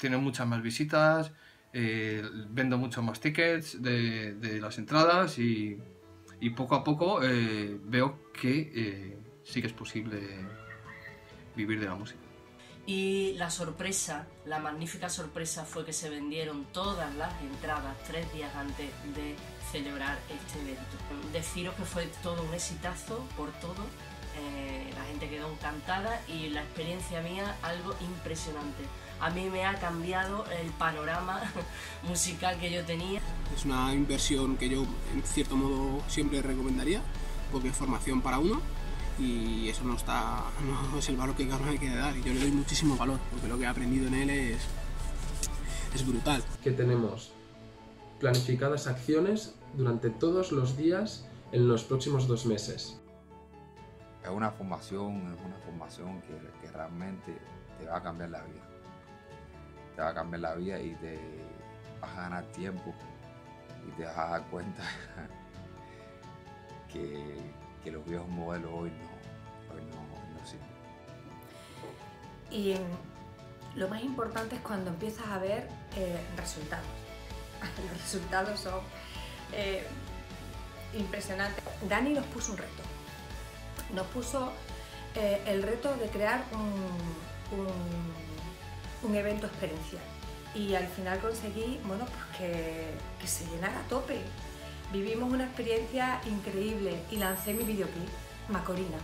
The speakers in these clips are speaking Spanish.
tiene muchas más visitas, eh, vendo muchos más tickets de, las entradas y, y, poco a poco eh, veo que eh, sí que es posible vivir de la música. Y la sorpresa, la magnífica sorpresa fue que se vendieron todas las entradas tres días antes de celebrar este evento. Deciros que fue todo un exitazo por todo, eh, la gente quedó encantada y la experiencia mía algo impresionante. A mí me ha cambiado el panorama musical que yo tenía. Es una inversión que yo en cierto modo siempre recomendaría porque es formación para uno y eso no está no es el valor que cada uno hay que dar y yo le doy muchísimo valor porque lo que he aprendido en él es es brutal que tenemos planificadas acciones durante todos los días en los próximos dos meses es una formación es una formación que, realmente te va a cambiar la vida te va a cambiar la vida y te vas a ganar tiempo y te vas a dar cuenta que, que los viejos modelos hoy no, hoy no, no sirven. Y lo más importante es cuando empiezas a ver eh, resultados. Los resultados son eh, impresionantes. Dani nos puso un reto. Nos puso eh, el reto de crear un, un, un, evento experiencial. Y al final conseguí bueno, pues que, que se llenara a tope. Vivimos una experiencia increíble y lancé mi videoclip, Macorina,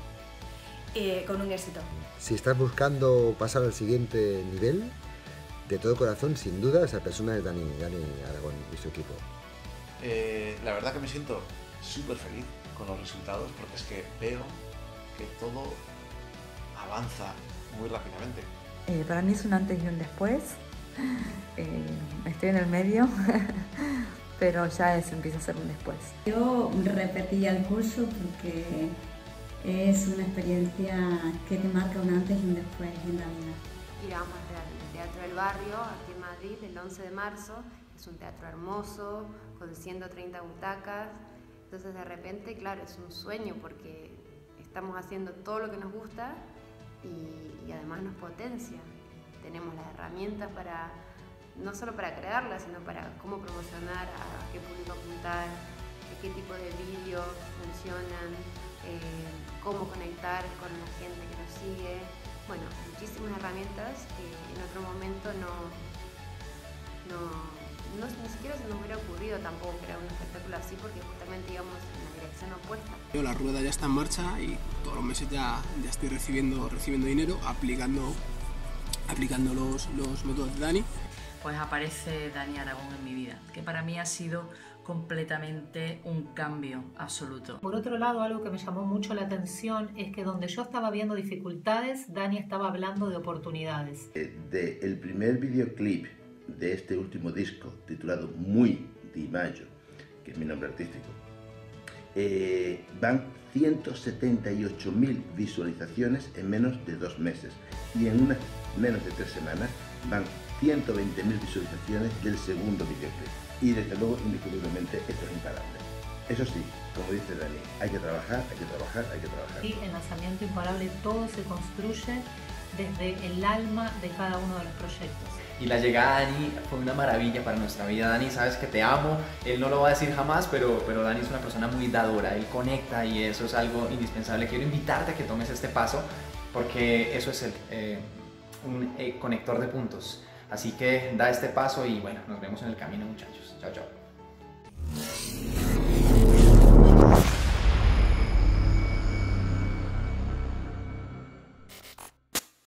eh, con un éxito. Si estás buscando pasar al siguiente nivel, de todo corazón, sin duda, esa persona es Dani, Dani Aragón y su equipo. Eh, la verdad que me siento súper feliz con los resultados porque es que veo que todo avanza muy rápidamente. Eh, para mí es un antes y un después. estoy en el medio. pero ya eso empieza a ser un después. Yo repetía el curso porque es una experiencia que te marca un antes y un después en la vida. Y vamos al Teatro del Barrio, aquí en Madrid, el 11 de marzo. Es un teatro hermoso, con 130 butacas. Entonces de repente, claro, es un sueño porque estamos haciendo todo lo que nos gusta y, además nos potencia. Tenemos las herramientas para no solo para crearla, sino para cómo promocionar, a qué público apuntar, qué tipo de vídeos funcionan, eh, cómo conectar con la gente que nos sigue. Bueno, muchísimas herramientas que en otro momento no, siquiera se nos hubiera ocurrido tampoco crear un espectáculo así porque justamente íbamos en la dirección opuesta. La rueda ya está en marcha y todos los meses ya, ya estoy recibiendo, recibiendo dinero, aplicando, aplicando los, los métodos de Dani pues aparece Dani Aragón en mi vida, que para mí ha sido completamente un cambio absoluto. Por otro lado, algo que me llamó mucho la atención es que donde yo estaba viendo dificultades, Dani estaba hablando de oportunidades. De el primer videoclip de este último disco, titulado Muy Di Mayo, que es mi nombre artístico, eh, van 178.000 visualizaciones en menos de dos meses y en unas menos de tres semanas van 120.000 visualizaciones del segundo videoclip. Y desde luego, indiscutiblemente, esto es imparable. Eso sí, como dice Dani, hay que trabajar, hay que trabajar, hay que trabajar. Sí, en Lanzamiento Imparable todo se construye desde el alma de cada uno de los proyectos. Y la llegada de Dani fue una maravilla para nuestra vida. Dani, sabes que te amo. Él no lo va a decir jamás, pero, pero Dani es una persona muy dadora. Él conecta y eso es algo indispensable. Quiero invitarte a que tomes este paso porque eso es el, eh, un eh, conector de puntos. Así que da este paso y bueno, nos vemos en el camino muchachos. Chao, chao.